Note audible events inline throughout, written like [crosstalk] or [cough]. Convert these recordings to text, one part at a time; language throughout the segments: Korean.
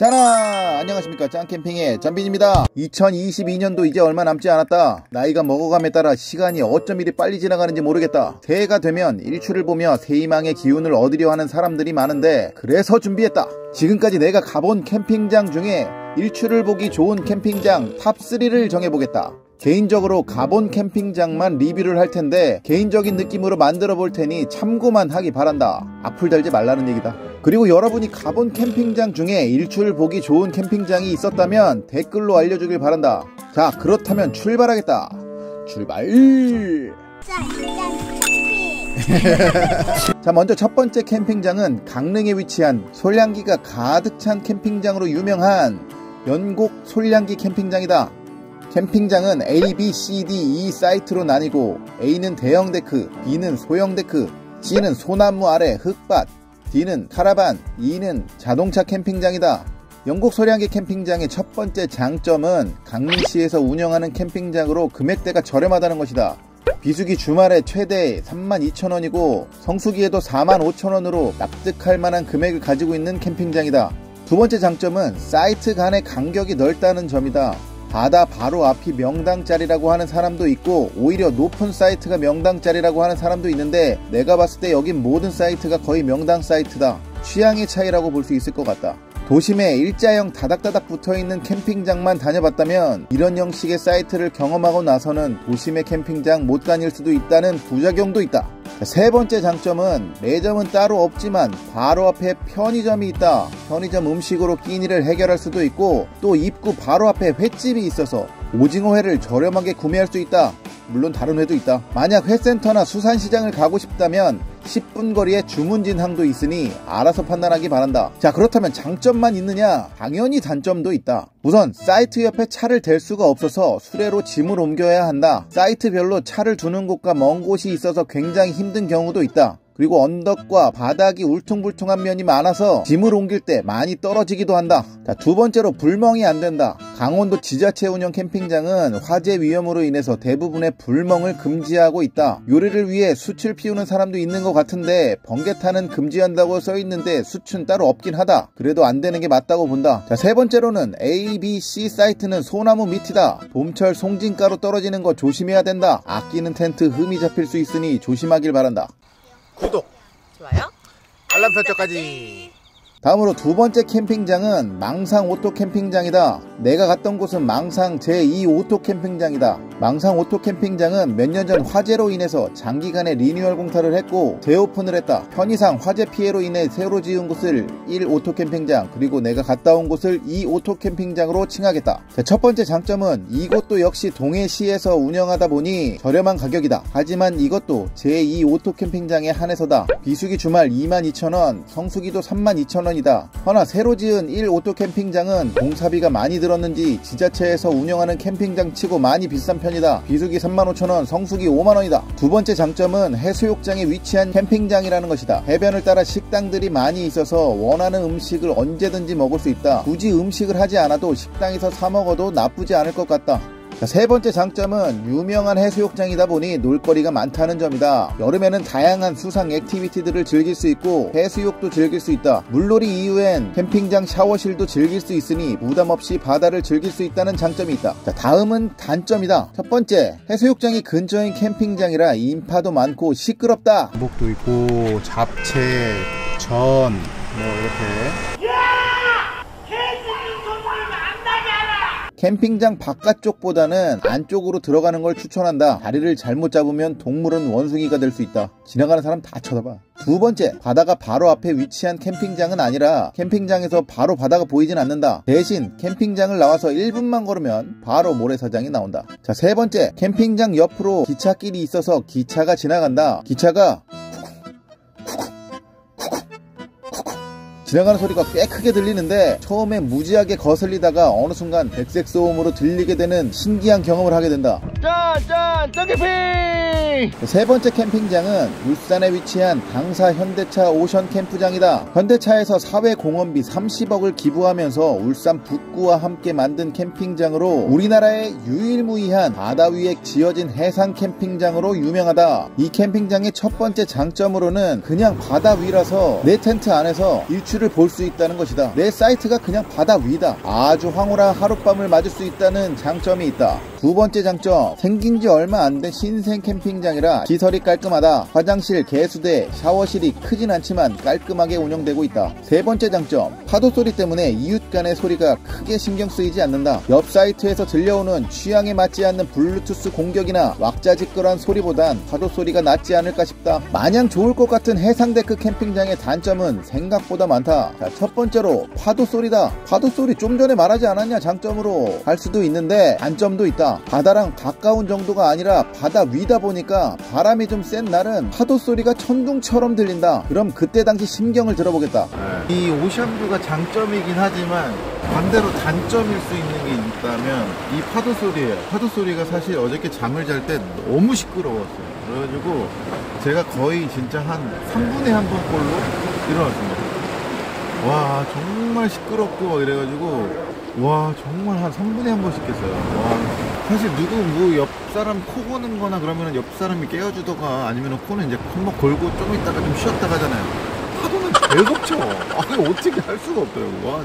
자나 안녕하십니까. 짱캠핑의 짬빈입니다. 2022년도 이제 얼마 남지 않았다. 나이가 먹어감에 따라 시간이 어쩜 이리 빨리 지나가는지 모르겠다. 새해가 되면 일출을 보며 새희망의 기운을 얻으려 하는 사람들이 많은데 그래서 준비했다. 지금까지 내가 가본 캠핑장 중에 일출을 보기 좋은 캠핑장 Top3를 정해보겠다. 개인적으로 가본 캠핑장만 리뷰를 할 텐데 개인적인 느낌으로 만들어 볼 테니 참고만 하기 바란다. 악플 달지 말라는 얘기다. 그리고 여러분이 가본 캠핑장 중에 일출 보기 좋은 캠핑장이 있었다면 댓글로 알려주길 바란다. 자, 그렇다면 출발하겠다. 출발! [laughs] 자, 먼저 첫 번째 캠핑장은 강릉에 위치한 솔향기가 가득 찬 캠핑장으로 유명한 연곡 솔향기 캠핑장이다. 캠핑장은 A, B, C, D, E 사이트로 나뉘고 A는 대형 데크, B는 소형 데크, C는 소나무 아래 흙밭, D는 카라반, E는 자동차 캠핑장이다. 영국 소량기 캠핑장의 첫 번째 장점은 강릉시에서 운영하는 캠핑장으로 금액대가 저렴하다는 것이다. 비수기 주말에 최대 32,000원이고 성수기에도 45,000원으로 납득할 만한 금액을 가지고 있는 캠핑장이다. 두 번째 장점은 사이트 간의 간격이 넓다는 점이다. 바다 바로 앞이 명당짜리라고 하는 사람도 있고 오히려 높은 사이트가 명당짜리라고 하는 사람도 있는데 내가 봤을 때 여긴 모든 사이트가 거의 명당 사이트다. 취향의 차이라고 볼 수 있을 것 같다. 도심에 일자형 다닥다닥 붙어있는 캠핑장만 다녀봤다면 이런 형식의 사이트를 경험하고 나서는 도심의 캠핑장 못 다닐 수도 있다는 부작용도 있다. 세 번째 장점은 매점은 따로 없지만 바로 앞에 편의점이 있다. 편의점 음식으로 끼니를 해결할 수도 있고 또 입구 바로 앞에 횟집이 있어서 오징어회를 저렴하게 구매할 수 있다. 물론 다른 회도 있다. 만약 회센터나 수산시장을 가고 싶다면 10분 거리에 주문진항도 있으니 알아서 판단하기 바란다. 자 그렇다면 장점만 있느냐? 당연히 단점도 있다. 우선 사이트 옆에 차를 댈 수가 없어서 수레로 짐을 옮겨야 한다. 사이트별로 차를 두는 곳과 먼 곳이 있어서 굉장히 힘든 경우도 있다. 그리고 언덕과 바닥이 울퉁불퉁한 면이 많아서 짐을 옮길 때 많이 떨어지기도 한다. 자, 두 번째로 불멍이 안 된다. 강원도 지자체 운영 캠핑장은 화재 위험으로 인해서 대부분의 불멍을 금지하고 있다. 요리를 위해 숯을 피우는 사람도 있는 것 같은데 번개탄은 금지한다고 써 있는데 숯은 따로 없긴 하다. 그래도 안 되는 게 맞다고 본다. 자, 세 번째로는 A, B, C 사이트는 소나무 밑이다. 봄철 송진가로 떨어지는 거 조심해야 된다. 아끼는 텐트 흠이 잡힐 수 있으니 조심하길 바란다. 구독, 좋아요. 알람 설정까지. 다음으로 두 번째 캠핑장은 망상 오토 캠핑장이다. 내가 갔던 곳은 망상 제2 오토 캠핑장이다. 망상 오토 캠핑장은 몇 년 전 화재로 인해서 장기간의 리뉴얼 공사를 했고 재오픈을 했다. 편의상 화재 피해로 인해 새로 지은 곳을 1 오토 캠핑장 그리고 내가 갔다 온 곳을 2 오토 캠핑장으로 칭하겠다. 자, 첫 번째 장점은 이곳도 역시 동해시에서 운영하다 보니 저렴한 가격이다. 하지만 이것도 제2 오토 캠핑장에 한해서다. 비수기 주말 22,000원, 성수기도 32,000원 원이다. 허나 새로 지은 1 오토 캠핑장은 공사비가 많이 들었는지 지자체에서 운영하는 캠핑장 치고 많이 비싼 편 이다. 비수기 35,000원, 성수기 5만원이다. 두 번째 장점은 해수욕장에 위치한 캠핑장이라는 것이다. 해변을 따라 식당들이 많이 있어서 원하는 음식을 언제든지 먹을 수 있다. 굳이 음식을 하지 않아도 식당에서 사 먹어도 나쁘지 않을 것 같다. 자, 세 번째 장점은 유명한 해수욕장이다 보니 놀거리가 많다는 점이다. 여름에는 다양한 수상 액티비티들을 즐길 수 있고 해수욕도 즐길 수 있다. 물놀이 이후엔 캠핑장 샤워실도 즐길 수 있으니 부담 없이 바다를 즐길 수 있다는 장점이 있다. 자, 다음은 단점이다. 첫 번째, 해수욕장이 근처인 캠핑장이라 인파도 많고 시끄럽다. 목도 있고 잡채, 전, 뭐 이렇게 캠핑장 바깥쪽보다는 안쪽으로 들어가는 걸 추천한다. 다리를 잘못 잡으면 동물은 원숭이가 될 수 있다. 지나가는 사람 다 쳐다봐. 두 번째, 바다가 바로 앞에 위치한 캠핑장은 아니라 캠핑장에서 바로 바다가 보이진 않는다. 대신 캠핑장을 나와서 1분만 걸으면 바로 모래사장이 나온다. 자, 세 번째, 캠핑장 옆으로 기차길이 있어서 기차가 지나간다. 기차가 지나가는 소리가 꽤 크게 들리는데 처음에 무지하게 거슬리다가 어느 순간 백색 소음으로 들리게 되는 신기한 경험을 하게 된다. 짠짠 짱캠핑 세 번째 캠핑장은 울산에 위치한 당사 현대차 오션 캠프장이다. 현대차에서 사회 공헌비 30억을 기부하면서 울산 북구와 함께 만든 캠핑장으로 우리나라의 유일무이한 바다 위에 지어진 해상 캠핑장으로 유명하다. 이 캠핑장의 첫 번째 장점으로는 그냥 바다 위라서 내 텐트 안에서 일출 view를 볼수 있다는 것이다. 내 사이트가 그냥 바다 위다. 아주 황홀한 하룻밤을 맞을 수 있다는 장점이 있다. 두 번째 장점, 생긴 지 얼마 안 된 신생 캠핑장이라 시설이 깔끔하다. 화장실, 개수대, 샤워실이 크진 않지만 깔끔하게 운영되고 있다. 세 번째 장점, 파도 소리 때문에 이웃 간의 소리가 크게 신경 쓰이지 않는다. 옆 사이트에서 들려오는 취향에 맞지 않는 블루투스 공격이나 왁자지껄한 소리보단 파도 소리가 낫지 않을까 싶다. 마냥 좋을 것 같은 해상데크 캠핑장의 단점은 생각보다 많다. 자, 첫 번째로 파도 소리다. 파도 소리 좀 전에 말하지 않았냐 장점으로 할 수도 있는데 단점도 있다. 바다랑 가까운 정도가 아니라 바다 위다 보니까 바람이 좀 센 날은 파도 소리가 천둥처럼 들린다. 그럼 그때 당시 심경을 들어보겠다. 이 오션뷰가 장점이긴 하지만 반대로 단점일 수 있는 게 있다면 이 파도 소리예요. 파도 소리가 사실 어저께 잠을 잘 때 너무 시끄러웠어요. 그래가지고 제가 거의 진짜 한 3분의 한 번꼴로 일어났습니다. 와 정말 시끄럽고 막 이래가지고 와 정말 한 3분에 한 번씩 깼어요. 와 사실 누구 뭐 옆 사람 코 고는 거나 그러면 옆 사람이 깨워주던가 아니면 코는 이제 한번 골고 좀 있다가 좀 쉬었다 가잖아요. 파도는 계속 쳐. 아니 어떻게 할 수가 없더라고. 와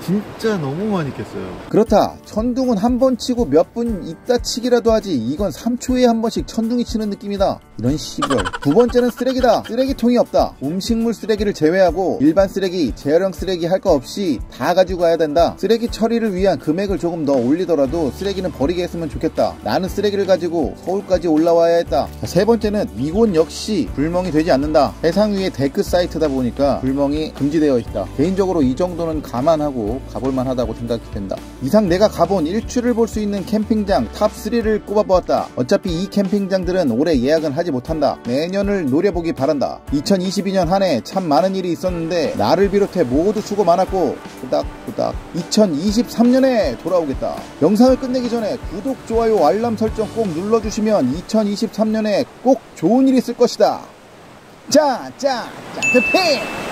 진짜 너무 많이 깼어요. 그렇다. 천둥은 한 번 치고 몇 분 있다 치기라도 하지. 이건 3초에 한 번씩 천둥이 치는 느낌이다. 이런 시골. 두 번째는 쓰레기다. 쓰레기통이 없다. 음식물 쓰레기를 제외하고 일반 쓰레기, 재활용 쓰레기 할 거 없이 다 가지고 가야 된다. 쓰레기 처리를 위한 금액을 조금 더 올리더라도 쓰레기는 버리게 했으면 좋겠다. 나는 쓰레기를 가지고 서울까지 올라와야 했다. 자, 세 번째는 이곳 역시 불멍이 되지 않는다. 해상 위의 데크 사이트다 보니까 불멍이 금지되어 있다. 개인적으로 이 정도는 감안하고 가볼만 하다고 생각이 된다. 이상 내가 가본 일출을 볼 수 있는 캠핑장 top 3를 꼽아보았다. 어차피 이 캠핑장들은 올해 예약은 하지 못한다. 내년을 노려보기 바란다. 2022년 한 해 참 많은 일이 있었는데 나를 비롯해 모두 수고 많았고 후닥후닥 2023년에 돌아오겠다. 영상을 끝내기 전에 구독, 좋아요, 알람 설정 꼭 눌러주시면 2023년에 꼭 좋은 일이 있을 것이다. 자, 자, 자, 대피!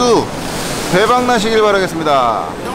모두 대박 나시길 바라겠습니다.